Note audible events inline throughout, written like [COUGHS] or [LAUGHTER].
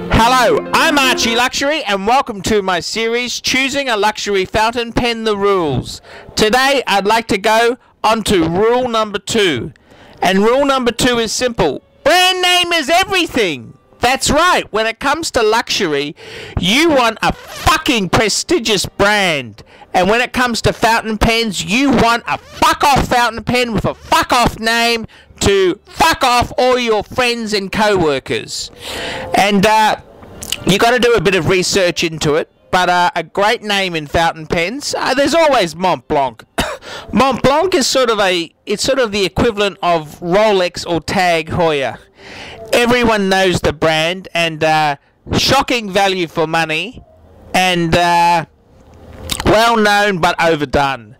Hello, I'm Archie Luxury, and welcome to my series Choosing a Luxury Fountain Pen The Rules. Today, I'd like to go on to rule number two. And rule number two is simple brand name is everything. That's right, when it comes to luxury, you want a fucking prestigious brand. And when it comes to fountain pens, you want a fuck off fountain pen with a fuck off name to fuck off all your friends and co workers. And uh, you got to do a bit of research into it. But uh, a great name in fountain pens, uh, there's always Mont Blanc. [COUGHS] Mont Blanc is sort of a, it's sort of the equivalent of Rolex or Tag Heuer. Everyone knows the brand and uh, shocking value for money and uh, well known but overdone.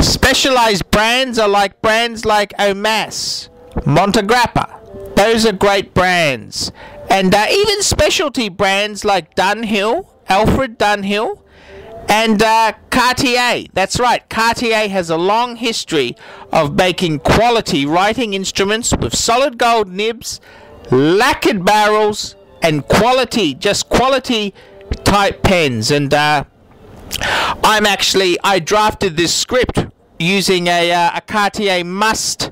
Specialized brands are like brands like Omas, Montegrappa. Those are great brands. And uh, even specialty brands like Dunhill, Alfred Dunhill, and uh, Cartier. That's right, Cartier has a long history of making quality writing instruments with solid gold nibs, lacquered barrels, and quality, just quality type pens. And uh, I'm actually, I drafted this script using a, uh, a Cartier Must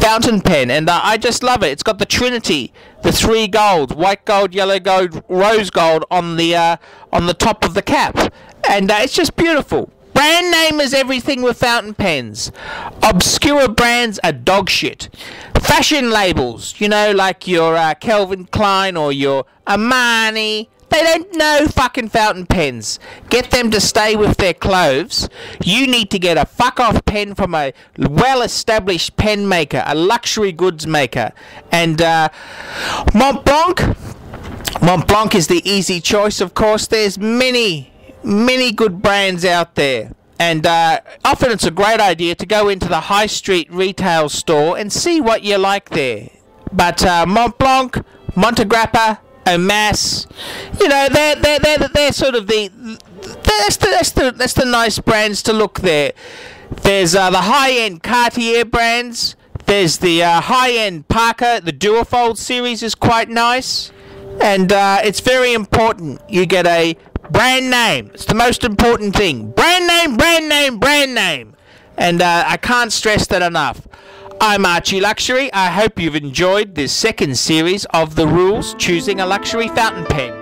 fountain pen and uh, I just love it. It's got the Trinity, the three golds, white gold, yellow gold, rose gold on the uh, on the top of the cap. And uh, it's just beautiful. Brand name is everything with fountain pens. Obscure brands are dog shit. Fashion labels, you know, like your uh, Calvin Klein or your Armani, they don't know fucking fountain pens. Get them to stay with their clothes. You need to get a fuck off pen from a well established pen maker, a luxury goods maker. And uh, Mont Blanc. Mont Blanc is the easy choice, of course. There's many, many good brands out there. And uh, often it's a great idea to go into the high street retail store and see what you like there. But uh, Mont Blanc, Montegrappa, Omas, you know, they're, they're, they're, they're sort of the that's the, that's the that's the nice brands to look there. There's uh, the high-end Cartier brands. There's the uh, high-end Parker. The Duofold series is quite nice, and uh, it's very important you get a brand name. It's the most important thing. Brand name, brand name, brand name, and uh, I can't stress that enough. I'm Archie Luxury. I hope you've enjoyed this second series of the rules choosing a luxury fountain pen.